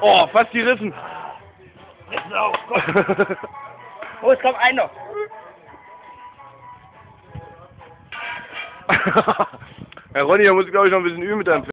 Oh, fast gerissen. Rissen auf, komm. Oh, es kommt einer. Herr Ronny, da muss ich glaube ich noch ein bisschen üben mit deinem